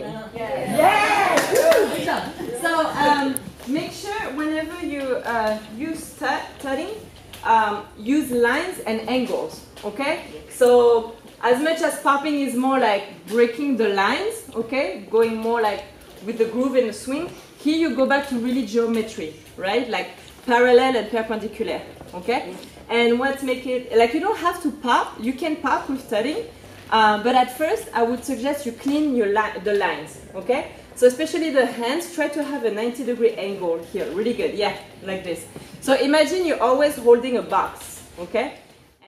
Yeah! Yes! Good job. So um, make sure whenever you uh, use tutting, um, use lines and angles, okay? So as much as popping is more like breaking the lines, okay? Going more like with the groove and the swing, here you go back to really geometry, right? Like parallel and perpendicular, okay? And what make it, like you don't have to pop, you can pop with tutting, uh, but at first I would suggest you clean your li the lines, okay? So especially the hands, try to have a 90 degree angle here, really good, yeah, like this. So imagine you're always holding a box, okay?